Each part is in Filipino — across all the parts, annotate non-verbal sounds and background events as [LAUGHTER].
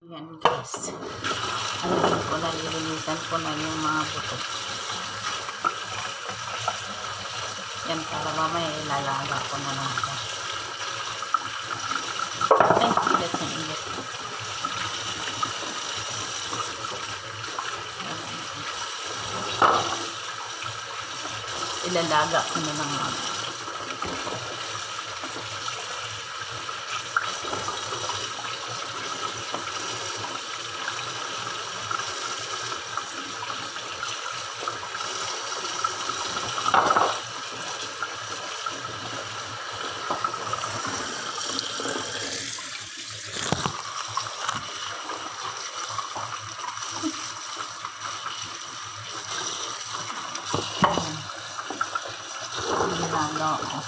Yan guys. Din ko na nilinisan ko na yung mga buto. Yan para mamaya ilalaga ko na lang siya. Ay, ilat na ilat. Ilalaga ko na lang mga ginagawa ko.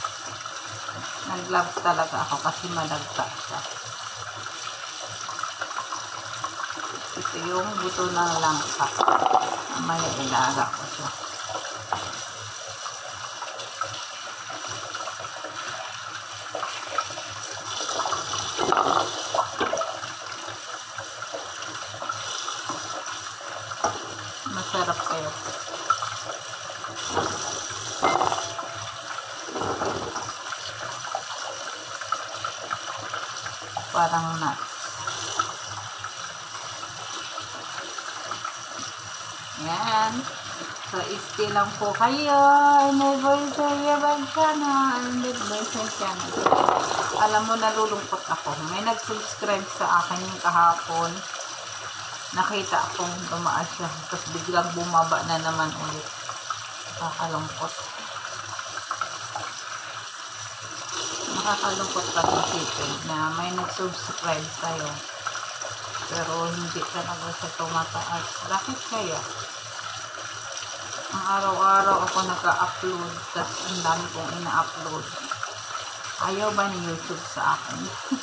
Nag-gloves talaga ako kasi malagta siya. Ito yung buto ng langka. Mamaya ilaga ko siya. Masarap kayo. Parang nuts. Yan. So, isti lang po kayo. May voice area bag channel. May voice channel. Alam mo, nalulungkot ako. May nag-subscribe sa akin yung kahapon. Nakita akong tumaas siya. Tapos biglang bumaba na naman ulit. Nakakalungkot. Nakakalungkot pa isipin na may nag-subscribe sa'yo. Pero hindi talaga siya tumataas. Bakit kaya? Ang araw-araw ako nag-upload tapos ang dami kong ina-upload. Ayaw ba ni YouTube sa akin? [LAUGHS]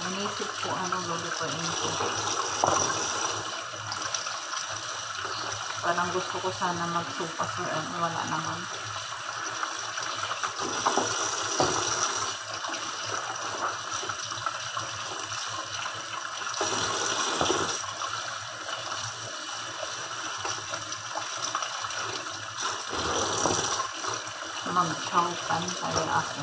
Inisip ko ano lulutuin ko. Parang gusto ko sana magsupa sa wala naman. Mag-chowpan tayo ako.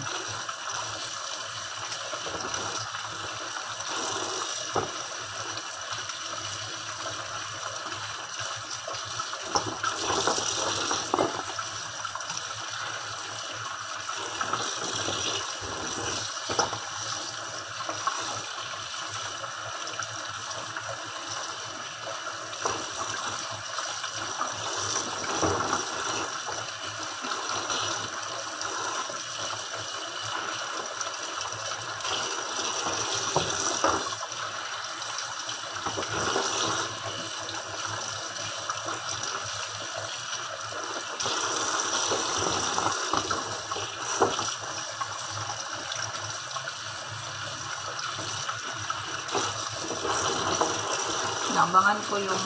Nabangan ko yung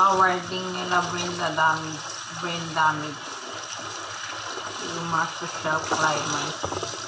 awarding nila brain na damage, brain damage. Yung mga social climbers.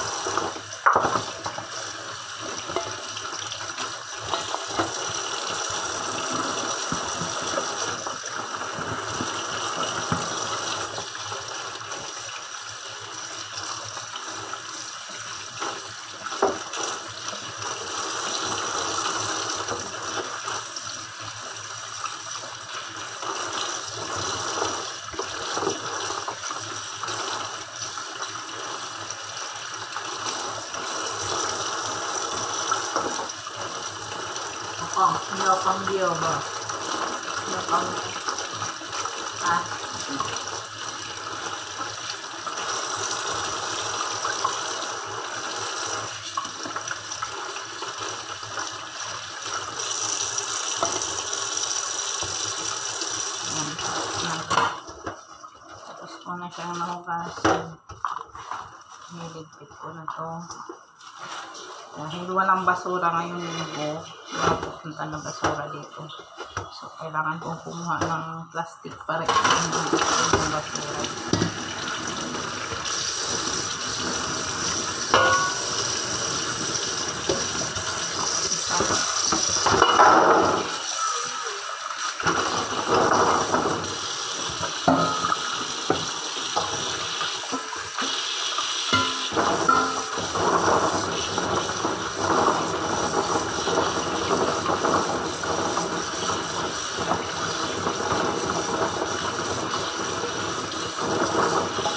ba? Wala pang... Ah. Tapos ko na siya mahugasan. Niligpit ko na to. Dahil walang basura ngayon linggo, wala pupunta na basura dito. So, kailangan kong kumuha ng plastic para i-init yung basura. Isa.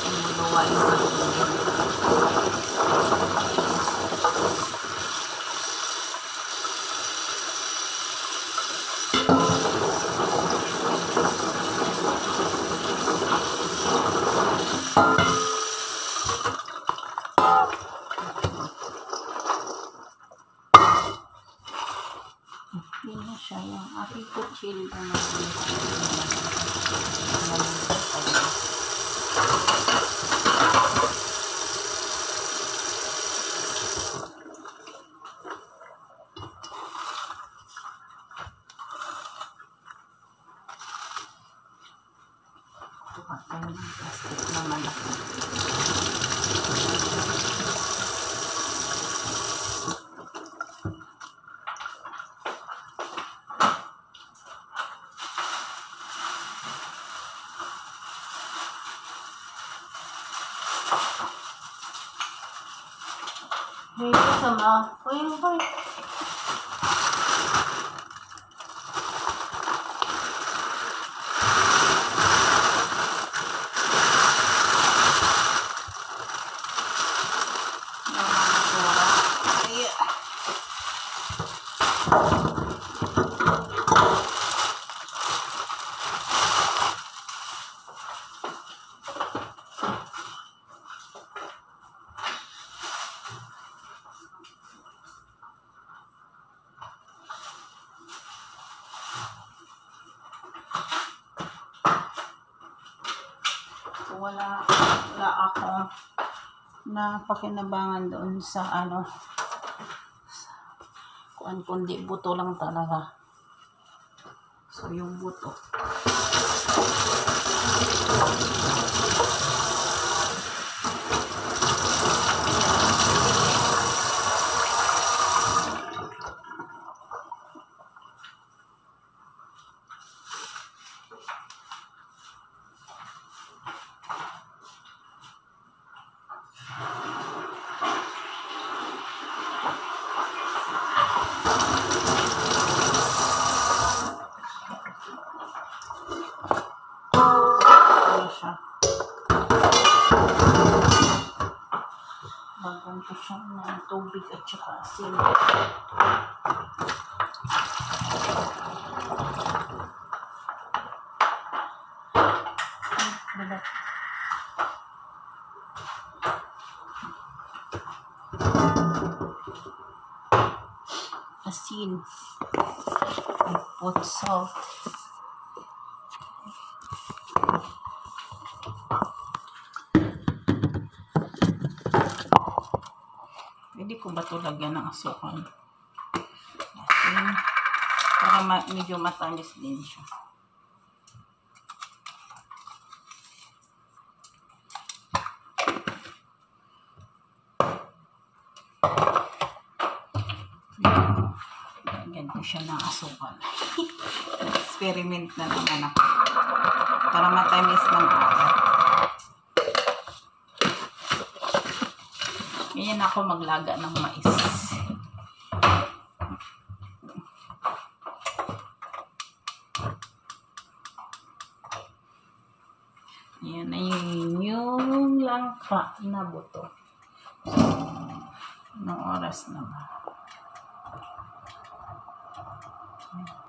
Yung gawain natin. Yun na siya, yung aking kutsilyo na 怎么？我一会。Wala, ako na pakinabangan doon sa ano kuan kundi buto lang talaga. So, yung buto. Asin. Balat. Asin. I put salt. Pwede ko ba ito lagyan ng asukal? Asin. Para ma- medyo matamis din siya. Lagyan ko siya ng asukal. [LAUGHS] Experiment na naman ako. Para matamis ng agad. Ganyan ako maglaga ng mais. Yan na yung, langka na buto. Anong oras na ba? Ay.